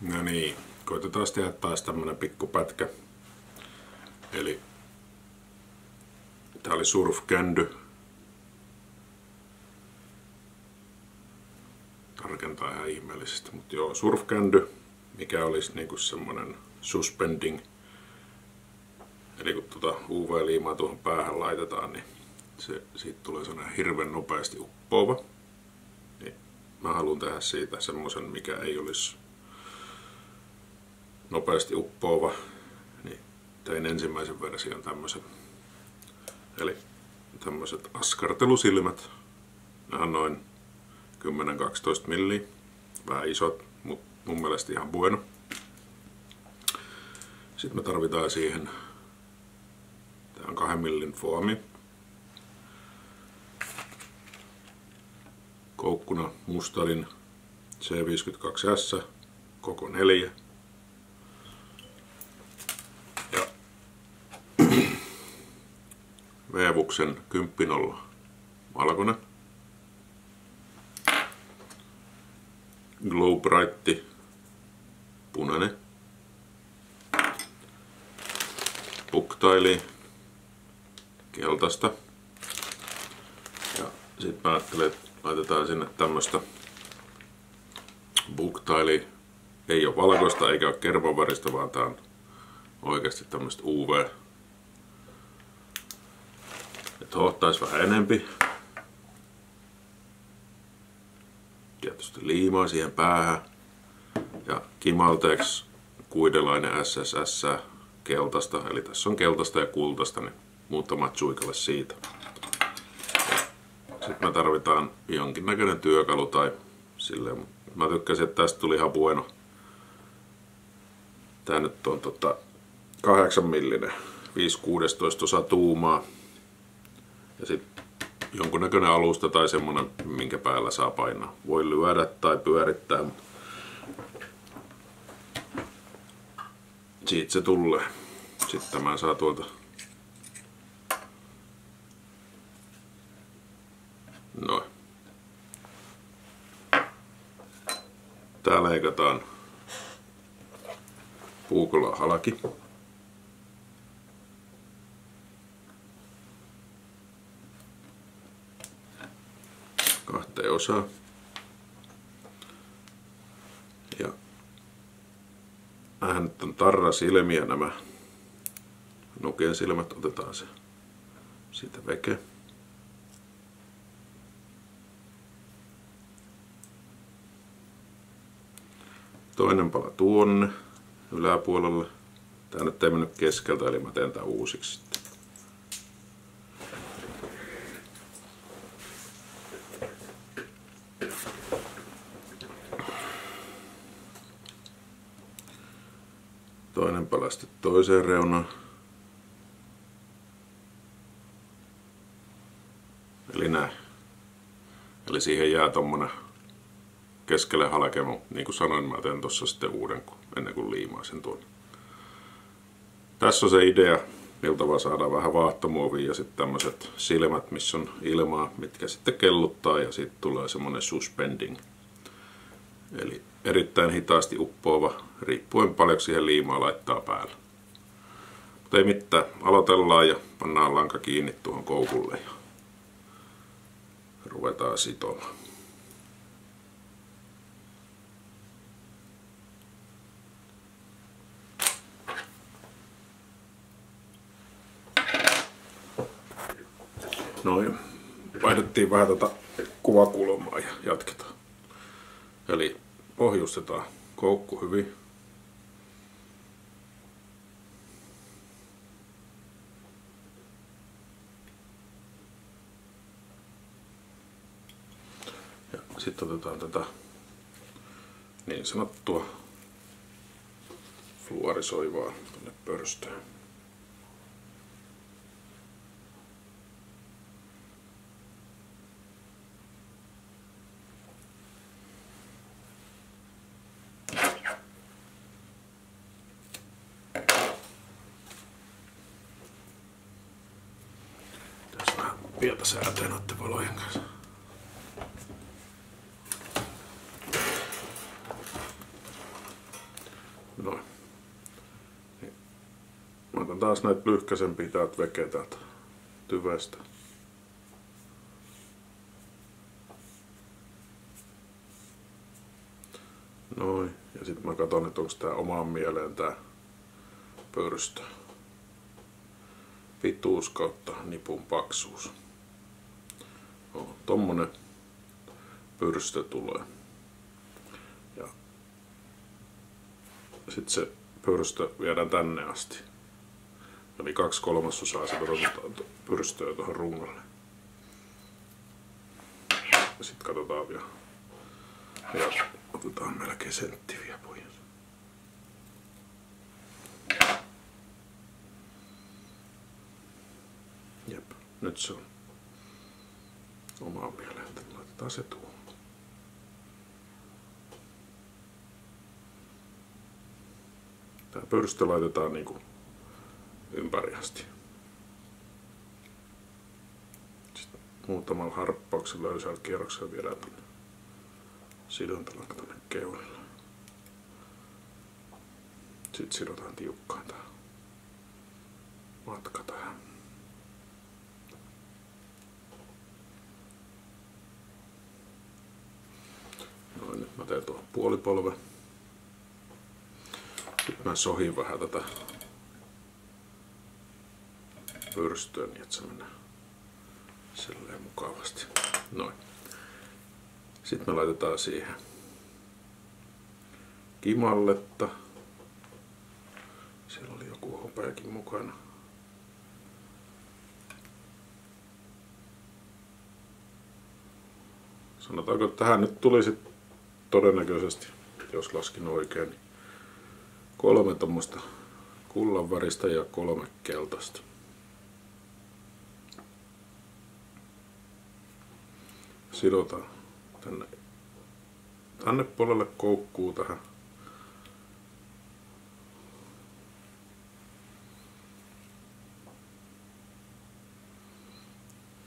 No niin, koitetaan tehdä taas tämmönen pikkupätkä. Eli tää oli surfkändy. Tarkentaa ihan ihmeellisesti, mutta joo, surfkändy, mikä olisi niinku semmonen suspending. Eli kun tuota UV-liimaa tuohon päähän laitetaan, niin se, siitä tulee sellainen hirveän nopeasti uppoava. Niin mä haluan tehdä siitä semmoisen, mikä ei olisi nopeasti uppoava, niin tein ensimmäisen version tämmöisen. Eli tämmöiset askartelusilmät. Nämä on noin 10-12 milli, vähän isot, mutta mun mielestä ihan bueno. Sitten me tarvitaan siihen, tää on 2 millin foami. Koukkuna Mustalin C52S, koko neljä. Veevuksen 10 valkoinen. Glow Bright punainen. Puktaili keltaista. Ja sitten mä ajattelin, että laitetaan sinne tämmöstä buktaili. Ei ole valkoista eikä ole kerpaväristä, vaan tää on oikeasti tämmöistä UV hohtaisi vähän enempi. Tietysti liimaa siihen päähän. Ja Kimaltex kuidelainen SSS keltaista, eli tässä on keltaista ja kultaista, niin muutamat suikalle siitä. Sitten me tarvitaan jonkinnäköinen työkalu tai silleen. Mä tykkäsin, että tästä tuli ihan bueno. Tää nyt on tota 8 millinen, 5 16 osa tuumaa. Ja sitten jonkunnäköinen alusta tai semmonen, minkä päällä saa painaa. Voi lyödä tai pyörittää, mutta siitä se tulee. Sitten tämän saa tuolta Noin. Tää leikataan puukolla halki. Kahteen osaan. Ja vähän nyt on tarra silmiä nämä nukien silmät, otetaan se siitä veke. Toinen pala tuonne yläpuolelle. Tää nyt ei mennyt keskeltä, eli mä teen tää uusiksi Sitten toiseen reunaan. Eli näin. Eli siihen jää tommonen keskelle halkemu. Niin kuin sanoin, mä teen tossa sitten uuden ennen kuin liimaa sen tuonne. Tässä on se idea, miltä vaan saadaan vähän vaahtomuovia ja sitten tämmöiset silmät, missä on ilmaa, mitkä sitten kelluttaa ja sitten tulee semmonen suspending. Eli erittäin hitaasti uppoava, riippuen paljon siihen liimaa laittaa päälle. Mutta ei mitään, aloitellaan ja pannaan lanka kiinni tuohon koukulle ja ruvetaan sitomaan. Noin, vaihdettiin vähän tätä kuvakulmaa ja jatketaan. Eli pohjustetaan koukku hyvin. Ja sitten otetaan tätä niin sanottua fluorisoivaa tuonne pörstöön. Pientä säätöä noiden valojen kanssa. Noin. Niin. Mä otan taas näitä lyhkäisempiä täältä vekeä täältä tyvestä. Noin. Ja sitten mä katson, että onko tää omaan mieleen tää pörstö. Pituus kautta nipun paksuus. Tommonen pyrstö tulee. Ja sitten se pyrstö viedään tänne asti. Eli kaksi kolmasosaa se pyrstöä tuohon rungolle. Sitten katsotaan vielä. Ja otetaan melkein sentti vielä pois. Jep, nyt se on omaan mieleen. Laitetaan se tuohon. Tämä pyrstö laitetaan niinku ympäri asti. Sitten muutamalla harppauksella löysällä kierroksella viedään tänne sidontalanka tänne keulille. Sitten sidotaan tiukkaan tää matka tähän. Noin, nyt mä teen tuohon puolipolve. Sitten mä sohin vähän tätä pyrstöä niin, että se menee silleen mukavasti. Noin. Sitten me laitetaan siihen kimalletta. Siellä oli joku hopeakin mukana. Sanotaanko, että tähän nyt tulisi todennäköisesti, jos laskin oikein, niin kolme tuommoista kullanväristä ja kolme keltaista. Sidotaan tänne, tänne puolelle koukkuu tähän.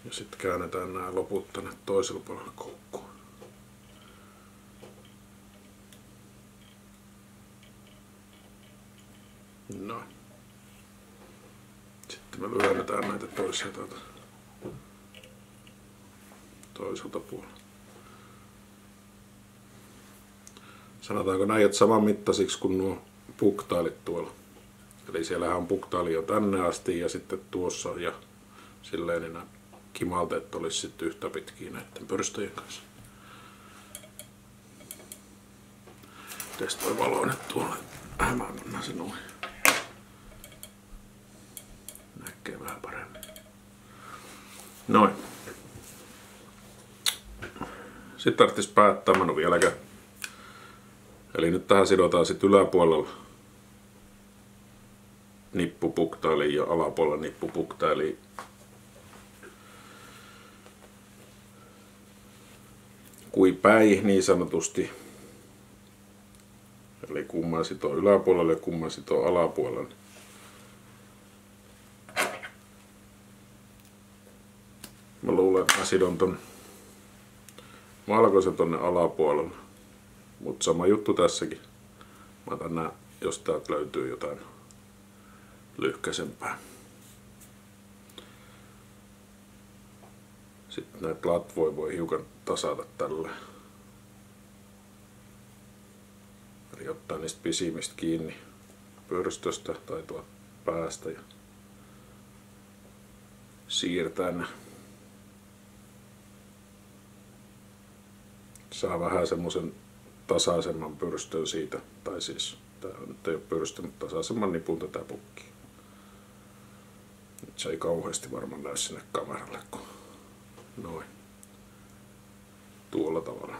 Ja sitten käännetään nämä loput tänne toiselle puolelle koukkuun. No. Sitten me lyhennetään näitä toisia tuota toiselta puolelta. sanotaanko näin, että saman mittaisiksi kuin nuo puktailit tuolla. Eli siellähän on puktaali jo tänne asti ja sitten tuossa ja silleen niin nämä kimalteet olisi sitten yhtä pitkiä näiden pyrstöjen kanssa. Mites toi valo nyt tuolla? Mä annan sen noin. Näkee vähän paremmin. Noin. Sitten tarvitsisi päättää, mä en Eli nyt tähän sidotaan sitten yläpuolella nippupuktaili ja alapuolella nippupuktaili. Kui päi niin sanotusti. Eli kumman sitoo yläpuolelle ja kumman sitoo alapuolelle. Mä sidon ton valkoisen tonne alapuolelle. Mutta sama juttu tässäkin. Mä otan nää, jos täältä löytyy jotain lyhkäisempää. Sitten näitä latvoja voi hiukan tasata tällä. Eli ottaa niistä pisimmistä kiinni pyrstöstä tai tuolta päästä ja siirtää ne. Saa vähän semmosen tasaisemman pyrstön siitä, tai siis tämä nyt ei ole pyrstö, mutta tasaisemman nipun tätä pukkia. Nyt se ei kauheasti varmaan näy sinne kameralle, kun noin. Tuolla tavalla.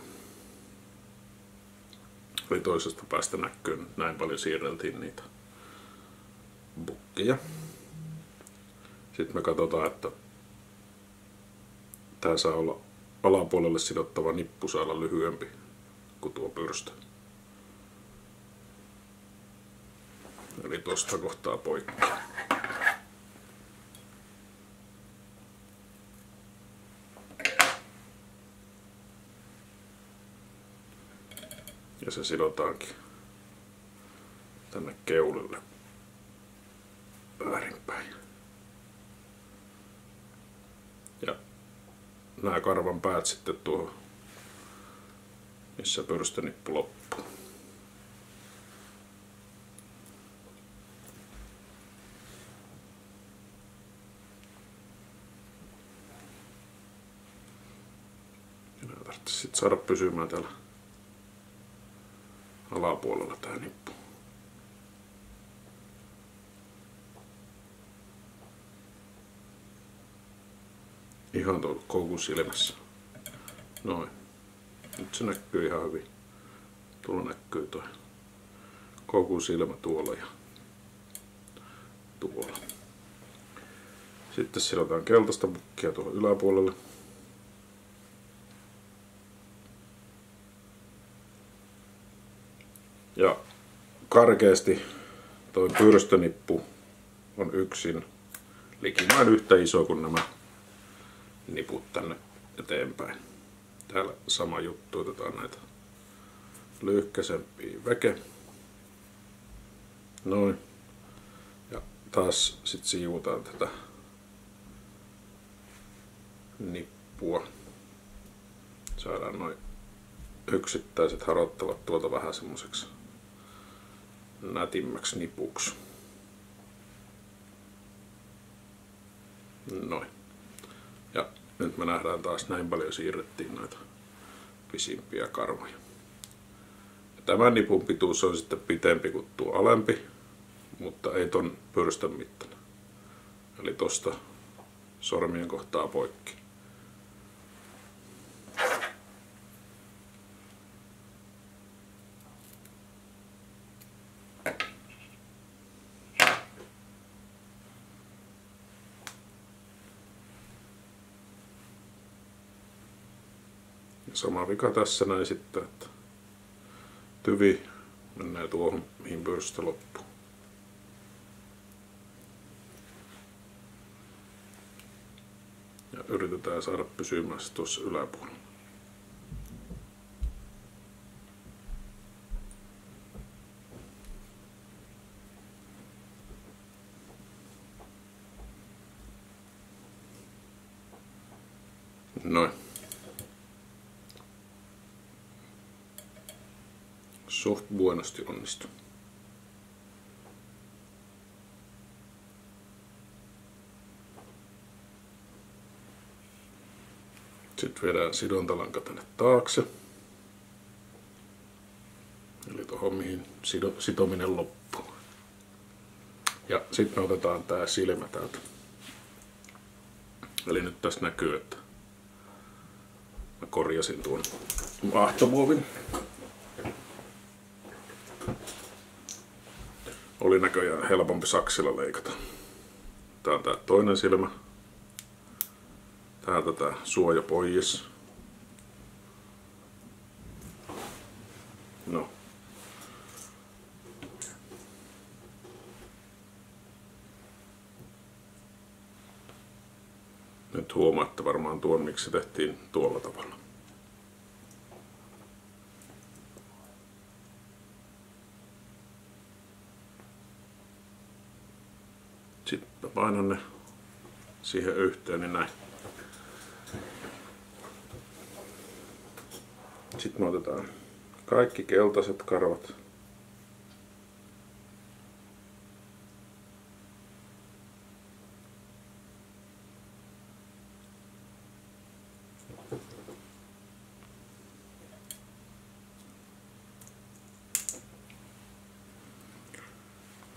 Eli toisesta päästä näkyy, näin paljon siirreltiin niitä bukkia. Sitten me katsotaan, että tämä saa olla alapuolelle sidottava nippu saa olla lyhyempi kuin tuo pyrstö. Eli tuosta kohtaa poikki. Ja se sidotaankin tänne keulille väärinpäin. Ja nämä karvan päät sitten tuohon, missä pyrstönippu loppuu. Nämä tarvitsisi saada pysymään täällä alapuolella tää nippu. Ihan tuolla koukun silmässä. Noin. Nyt se näkyy ihan hyvin. Tuolla näkyy toi koukun silmä tuolla ja tuolla. Sitten sidotaan keltaista bukkia tuohon yläpuolelle. Ja karkeasti toi pyrstönippu on yksin likimain yhtä iso kuin nämä niput tänne eteenpäin. Täällä sama juttu, otetaan näitä lyhkäisempiä veke. Noin. Ja taas sit siivutaan tätä nippua. Saadaan noin yksittäiset harottavat tuolta vähän semmoiseksi nätimmäksi nipuksi. Noin. Nyt me nähdään taas näin paljon siirrettiin noita pisimpiä karvoja. Ja tämän nipun pituus on sitten pitempi kuin tuo alempi, mutta ei ton pyrstön mittainen. Eli tosta sormien kohtaa poikki. Ja sama vika tässä näin sitten, että tyvi menee tuohon, mihin pyrstö loppuu. Ja yritetään saada pysymään se tuossa yläpuolella. Noin. Suht buenosti onnistu. Sitten viedään sidontalanka tänne taakse. Eli tuohon mihin sido, sitominen loppuu. Ja sitten otetaan tää silmä täältä. Eli nyt tässä näkyy, että mä korjasin tuon vaahtomuovin. Oli näköjään helpompi saksilla leikata. Tää on tää toinen silmä. Täältä tää suoja pois. No. Nyt huomaatte varmaan tuon, miksi tehtiin tuolla. Sitten mä painan ne siihen yhteen, niin näin. Sitten me otetaan kaikki keltaiset karvat.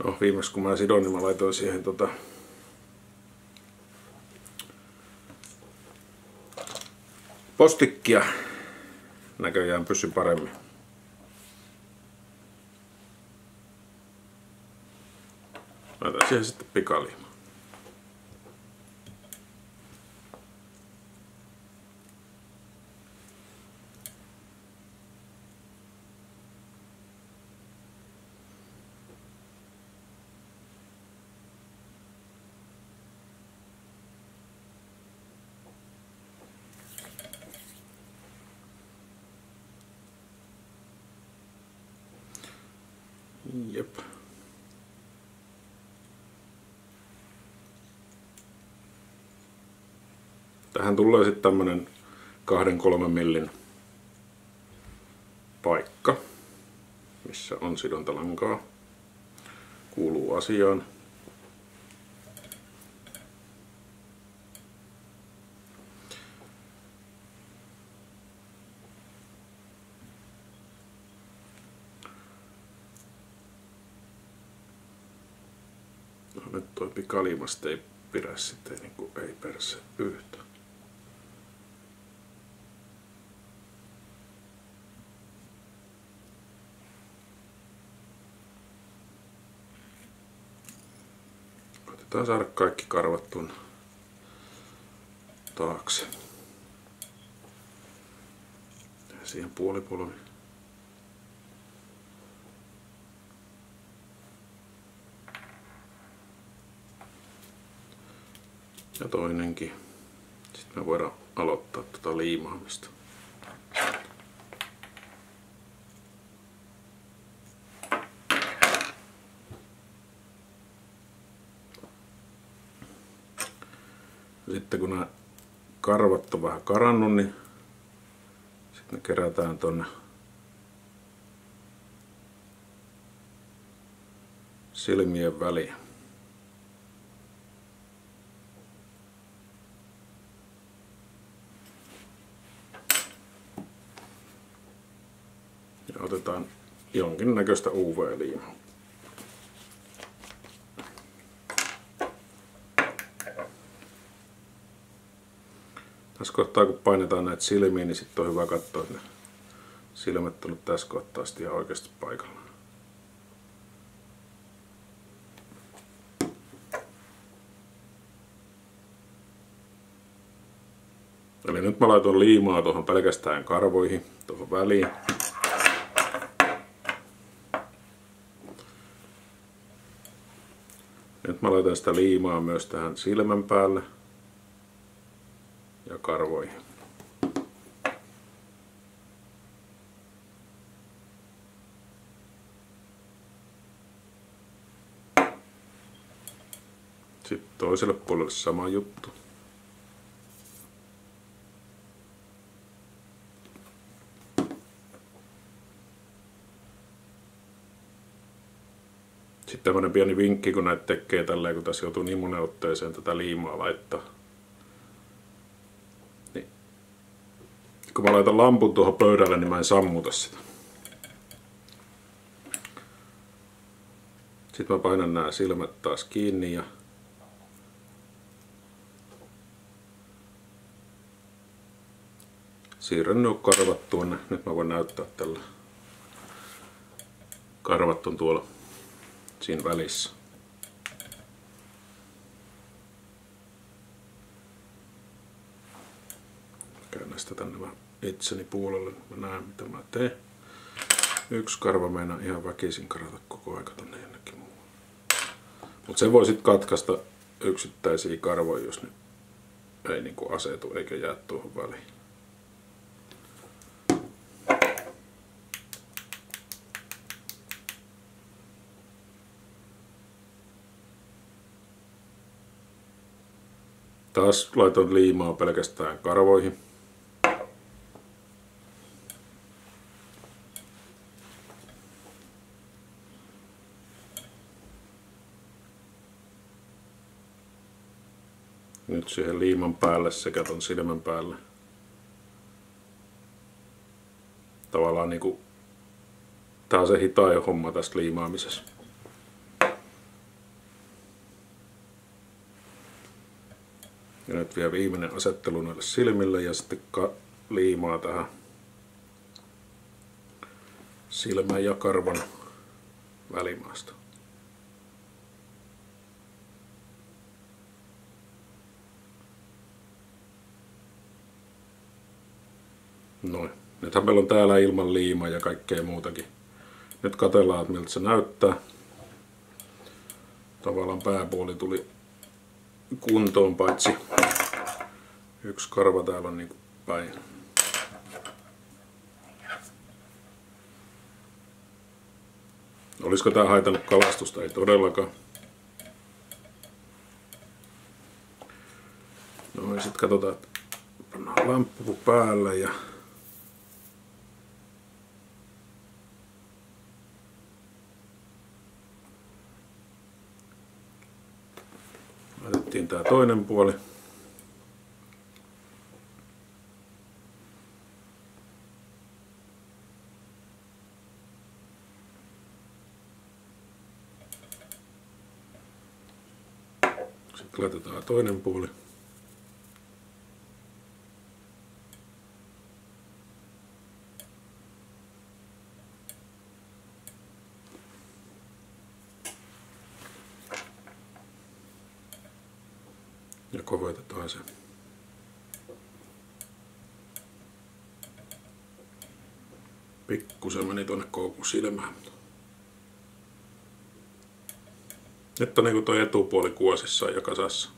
No viimeksi kun mä sidon, niin mä laitoin siihen tota postikkia näköjään pysy paremmin. Laitan siihen sitten pikaliimaa. Jep. Tähän tulee sitten tämmönen 2-3 millin paikka, missä on sidontalankaa. Kuuluu asiaan. No nyt toi pikalimasta ei pidä sitten niin kuin ei perse yhtä. Koitetaan saada kaikki karvat tuonne taakse. Ja siihen puolipolvi. Ja toinenkin. Sitten me voidaan aloittaa tuota liimaamista. Sitten kun nämä karvat on vähän karannut, niin sitten ne kerätään tonne silmien väliin. Ja otetaan jonkinnäköistä UV-liimaa. Tässä kohtaa kun painetaan näitä silmiä, niin sitten on hyvä katsoa, että ne silmät on tässä kohtaa sitten ihan oikeasti paikalla. Eli nyt mä laitoin liimaa tuohon pelkästään karvoihin, tuohon väliin. Nyt mä laitan sitä liimaa myös tähän silmän päälle karvoihin. Sitten toiselle puolelle sama juttu. Sitten tämmönen pieni vinkki, kun näitä tekee tälleen, kun tässä joutuu niin monen otteeseen tätä liimaa laittaa. Kun mä laitan lampun tuohon pöydälle, niin mä en sammuta sitä. Sitten mä painan nämä silmät taas kiinni ja siirrän nuo karvat tuonne. Nyt mä voin näyttää tällä. Karvat on tuolla siinä välissä. Käännän sitä tänne vähän itseni puolelle, mä näen mitä mä teen. Yksi karva meinaa ihan väkisin karata koko aika tonne jonnekin muualle. Mutta se voi sitten katkaista yksittäisiä karvoja, jos ne ei niinku asetu eikä jää tuohon väliin. Taas laitoin liimaa pelkästään karvoihin. Nyt siihen liiman päälle sekä ton silmän päälle. Tavallaan niinku Tää on se hitain homma tästä liimaamisessa. Ja nyt vielä viimeinen asettelu noille silmille ja sitten liimaa tähän silmän ja karvan välimaasta. Noin. Nythän meillä on täällä ilman liimaa ja kaikkea muutakin. Nyt katsellaan, että miltä se näyttää. Tavallaan pääpuoli tuli kuntoon, paitsi yksi karva täällä on niin päin. Olisiko tämä haitannut kalastusta? Ei todellakaan. No ja sitten katsotaan, että lamppu päälle ja laitettiin tää toinen puoli. Sitten laitetaan toinen puoli. Ja kovetetaan se. Pikkusen meni tuonne koukun silmään. Nyt on niinku toi etupuoli kuosissa ja kasassa.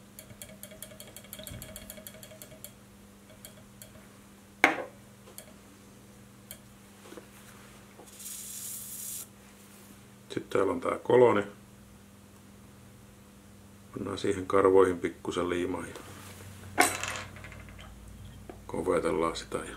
Sitten täällä on tää koloni. Pannaan siihen karvoihin pikkusen liimaa ja kovetellaan sitä. Ja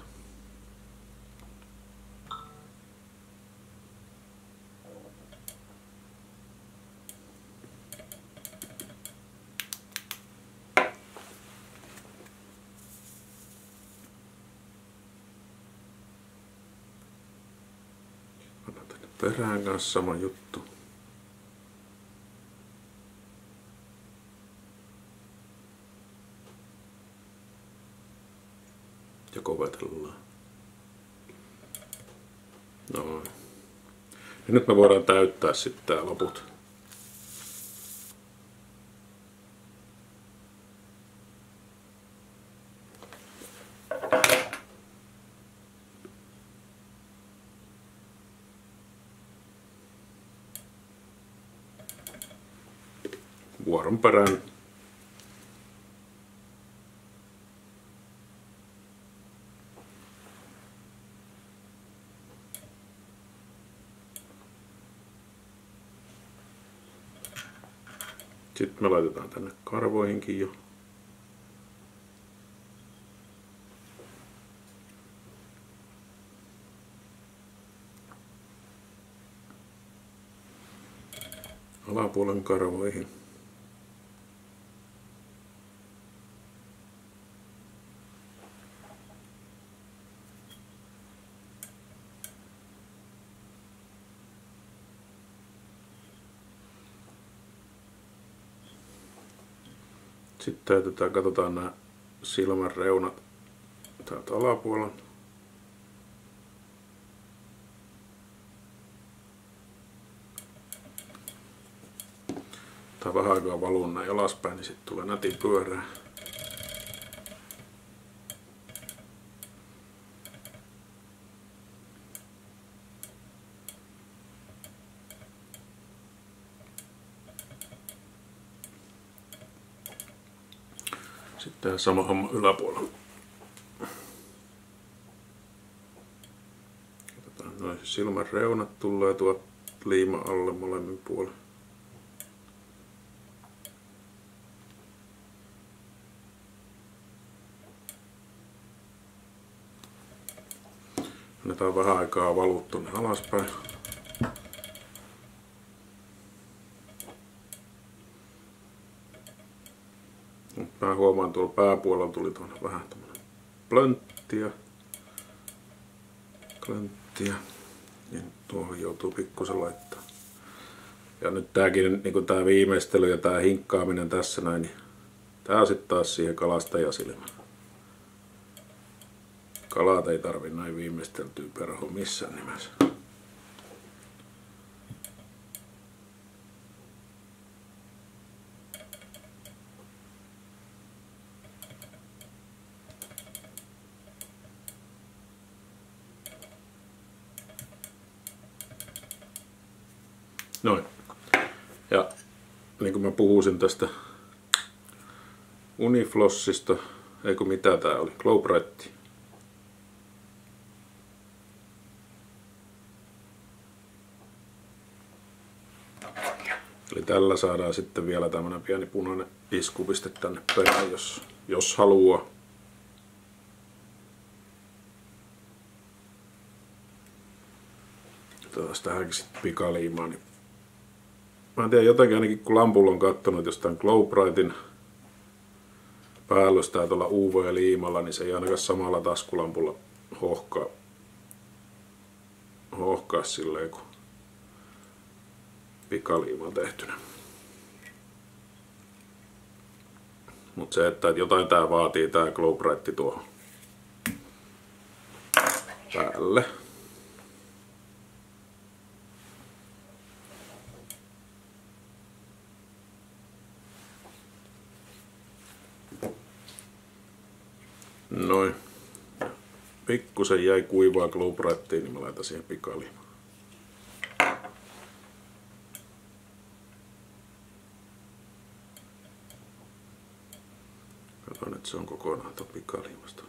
perään kanssa sama juttu. Ja kovetellaan. Noin. Ja nyt me voidaan täyttää sitten tää loput. vuoron perään. Sitten me laitetaan tänne karvoihinkin jo. Alapuolen karvoihin. Sitten täytetään, katsotaan nämä silmän reunat täältä alapuolella. Tai vähän aikaa valuu näin alaspäin, niin sitten tulee nätin pyörää. Sitten tehdään sama homma yläpuolella. Katsotaan, noin silmän reunat tulee tuo liima alle molemmin puolin. Annetaan vähän aikaa tuonne alaspäin. Mä huomaan tuolla pääpuolella tuli tuonne vähän tämmönen plönttiä. Klönttiä. Niin tuohon joutuu pikkusen laittaa. Ja nyt tääkin, niin tää viimeistely ja tää hinkkaaminen tässä näin, niin tää sitten taas siihen kalastajasilmään. Kalat ei tarvi näin viimeisteltyä perho missään nimessä. Noin. Ja niin kuin mä puhuisin tästä Uniflossista, ei kun mitä tää oli, Glowbright. Eli tällä saadaan sitten vielä tämmönen pieni punainen iskupiste tänne perään, jos, jos haluaa. Taas tähänkin sitten pikaliimaa, niin mä en tiedä, jotenkin ainakin kun lampulla on kattonut jostain Glowbrightin päällöstä tuolla UV-liimalla, niin se ei ainakaan samalla taskulampulla hohkaa, hohkaa silleen kuin pikaliimalla tehtynä. Mutta se, että jotain tää vaatii tää Glowbright tuohon päälle. Noin. Pikkusen jäi kuivaa Glowbrightiin, niin mä laitan siihen pikaliimaa. Katson, että se on kokonaan tuon pikaliimasta.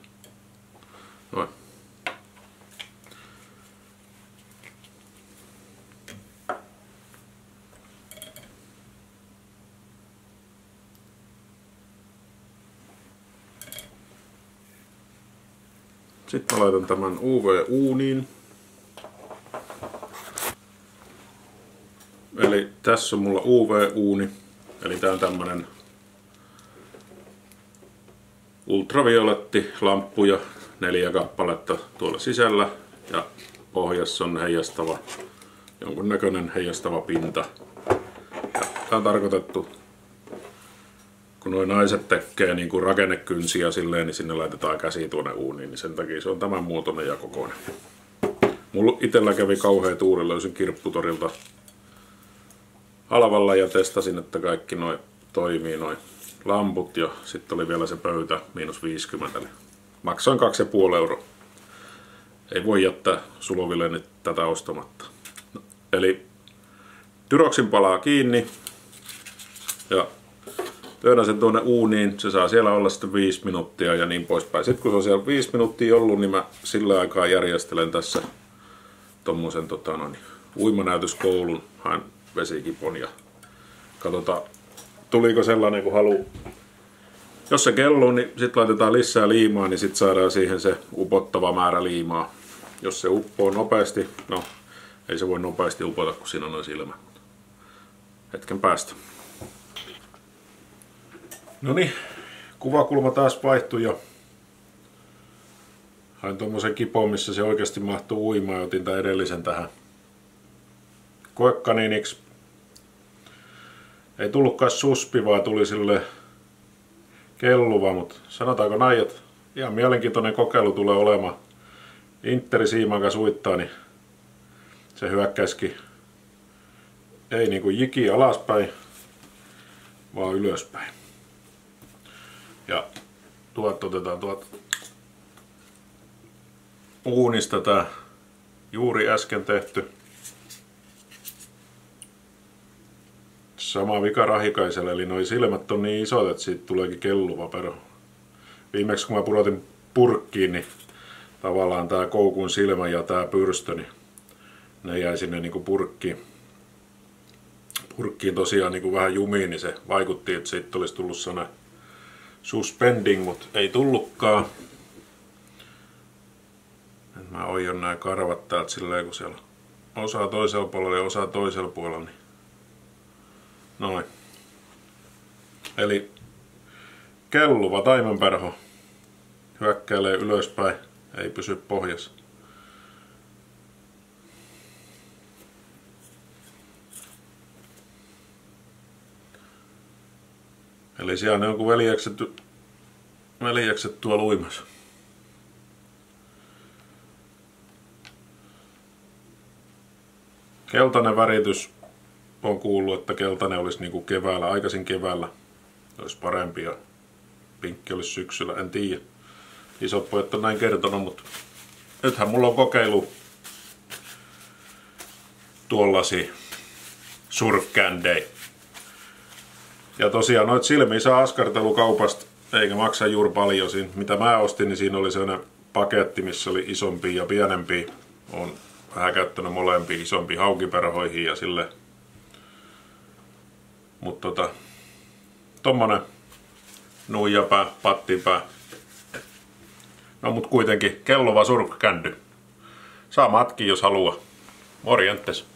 Noin. Sitten mä laitan tämän UV-uuniin. Eli tässä on mulla UV-uuni. Eli tää on tämmönen ultravioletti lamppuja, neljä kappaletta tuolla sisällä ja pohjassa on heijastava, jonkunnäköinen heijastava pinta. Ja tää on tarkoitettu kun nuo naiset tekee niin kuin rakennekynsiä silleen, niin sinne laitetaan käsi tuonne uuniin, niin sen takia se on tämän muotoinen ja kokoinen. Mulla itellä kävi kauhea tuuri, löysin kirpputorilta halvalla ja testasin, että kaikki noin toimii noin lamput ja sitten oli vielä se pöytä miinus 50, eli maksoin 2,5 euroa. Ei voi jättää suloville nyt tätä ostamatta. No, eli tyroksin palaa kiinni ja Työnnän sen tuonne uuniin, se saa siellä olla sitten viisi minuuttia ja niin poispäin. Sitten kun se on siellä viisi minuuttia ollut, niin mä sillä aikaa järjestelen tässä tommosen tota, no, niin, uimanäytöskoulun, haen vesikipon ja katsotaan, tuliko sellainen kuin halu. Jos se kelluu, niin sitten laitetaan lisää liimaa, niin sitten saadaan siihen se upottava määrä liimaa. Jos se uppoo nopeasti, no ei se voi nopeasti upota, kun siinä on silmä. Hetken päästä. No niin, kuvakulma taas vaihtui jo. Hain tuommoisen kipon, missä se oikeasti mahtuu uimaan ja otin tämän edellisen tähän koekaniiniksi. Ei tullutkaan suspi, vaan tuli sille kelluva, mutta sanotaanko näin, että ihan mielenkiintoinen kokeilu tulee olemaan. Interi siiman kanssa uittaa, niin se hyökkäiski ei niinku jiki alaspäin, vaan ylöspäin. Ja tuot otetaan tuot uunista tää juuri äsken tehty. Sama vika rahikaiselle, eli noi silmät on niin isot, että siitä tuleekin kelluva perho. Viimeksi kun mä pudotin purkkiin, niin tavallaan tää koukun silmä ja tää pyrstö, niin ne jäi sinne niinku purkkiin. Purkkiin tosiaan niinku vähän jumiin, niin se vaikutti, että siitä olisi tullut sellainen suspending, mutta ei tullutkaan. Et mä oion nämä karvat täältä silleen, kun siellä osa toisella puolella ja osa toisella puolella. Niin... Noin. Eli kelluva taimenperho hyökkäilee ylöspäin, ei pysy pohjassa. Eli siellä on jonkun veljekset, veljekset tuolla uimassa. Keltainen väritys on kuullut, että keltainen olisi niin kuin keväällä, aikaisin keväällä olisi parempi ja pinkki olisi syksyllä, en tiedä. Isot pojat on näin kertonut, mutta nythän mulla on kokeilu tuollasi surfkändei. Ja tosiaan noit silmiä saa askartelukaupasta, eikä maksa juuri paljon. Siinä, mitä mä ostin, niin siinä oli sellainen paketti, missä oli isompi ja pienempi. On vähän käyttänyt molempia isompi haukiperhoihin ja sille. Mutta tota, tommonen nuijapää, pattipää. No mut kuitenkin kellova surkkändy. Saa matki jos haluaa. Morjentes.